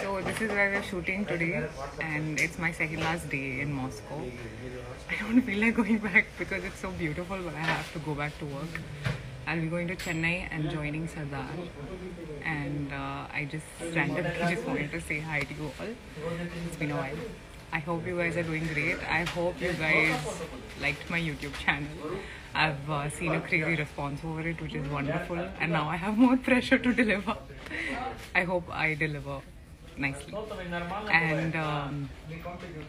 So this is where we're shooting today, and it's my second last day in Moscow. I don't feel like going back because it's so beautiful, but I have to go back to work. I'll be going to Chennai and joining Sardar, and uh, I just randomly just wanted to say hi to you all. It's been a while. I hope you guys are doing great. I hope you guys liked my YouTube channel. I've uh, seen a crazy response over it, which is wonderful, and now I have more pressure to deliver. I hope I deliver nicely. And um,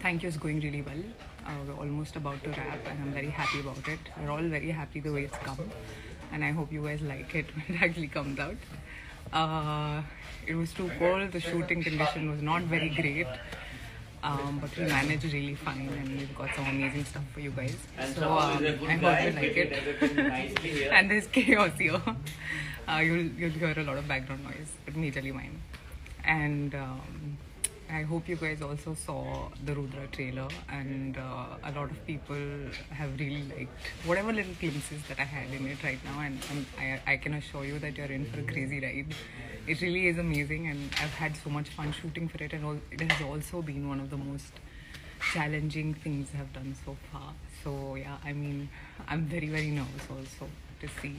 thank you is going really well. Uh, we're almost about to wrap, and I'm very happy about it. We're all very happy the way it's come, and I hope you guys like it when it actually comes out. Uh, it was too cold. The shooting condition was not very great. Um, but we managed really fine and we've got some amazing stuff for you guys. So um, I hope you like it. and there's chaos here. Uh, you'll, you'll hear a lot of background noise, but majorly mine. And um, I hope you guys also saw the Rudra trailer, and uh, a lot of people have really liked whatever little glimpses that I had in it right now. And, and I, I can assure you that you're in for a crazy ride. It really is amazing, and I've had so much fun shooting for it, and all, it has also been one of the most challenging things I've done so far. So yeah, I mean, I'm very very nervous also to see.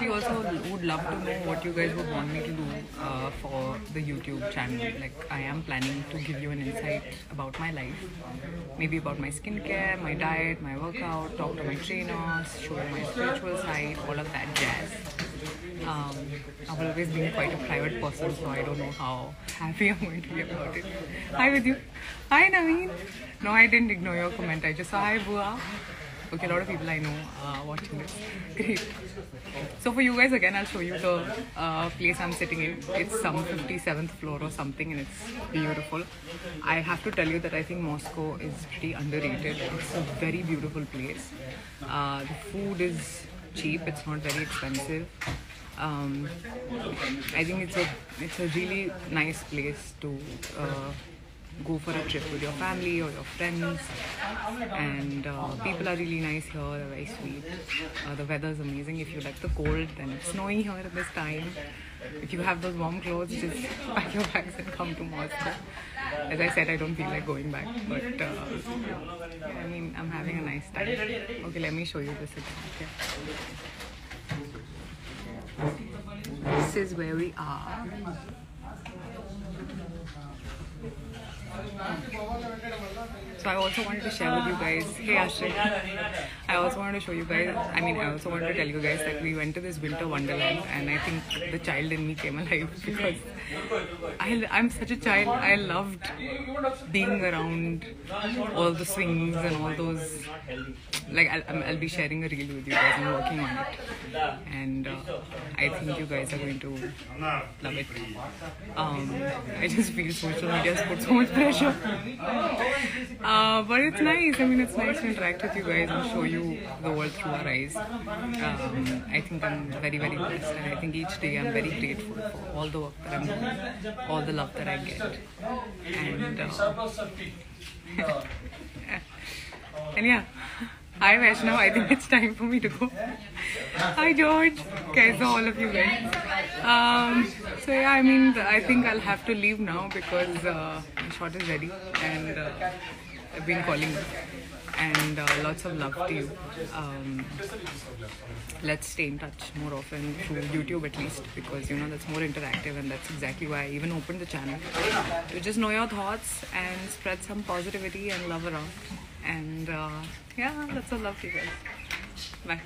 We also would love to know what you guys would want me to do uh, for the YouTube channel. Like, I am planning to give you an insight about my life, maybe about my skincare, my diet, my workout, talk to my trainers, show my spiritual side, all of that jazz. Um, I've always been quite a private person, so I don't know how happy I'm going to be about it. Hi with you. Hi Naveen. No, I didn't ignore your comment. I just saw hi Bua. Okay, a lot of people I know are watching this. Great. So for you guys again, I'll show you the uh, place I'm sitting in. It's some 57th floor or something, and it's beautiful. I have to tell you that I think Moscow is pretty underrated. It's a very beautiful place. Uh, the food is cheap. It's not very expensive. Um, I think it's a it's a really nice place to. Uh, go for a trip with your family or your friends. And uh, people are really nice here, they're very sweet. Uh, the weather is amazing. If you like the cold, then it's snowing here at this time. If you have those warm clothes, just pack your bags and come to Moscow. As I said, I don't feel like going back, but uh, I mean, I'm having a nice time. Okay, let me show you this again. Okay. This is where we are. అది నాటి భవన్ పెట్టడం వల్ల So I also wanted to share with you guys. Hey Ashray. I also wanted to show you guys. I mean, I also wanted to tell you guys that we went to this winter wonderland, and I think the child in me came alive because I, I'm such a child. I loved being around all the swings and all those. Like I'll, I'll be sharing a reel with you guys. I'm working on it, and uh, I think you guys are going to love it. Um, I just feel social media has put so much pressure. Uh, but it's nice. I mean, it's nice to interact with you guys and show you the world through our eyes. Um, I think I'm very, very blessed, and I think each day I'm very grateful for all the work that I'm doing, all the love that I get, and uh, and yeah. Hi Vaishnav, I think it's time for me to go. Hi George, kaisa all of you guys. Um, so yeah, I mean, I think I'll have to leave now because uh, my shot is ready and uh, I've been calling you. And uh, lots of love to you. Um, let's stay in touch more often through YouTube at least because you know that's more interactive and that's exactly why I even opened the channel to just know your thoughts and spread some positivity and love around. And uh, yeah, that's all love to you guys. Bye.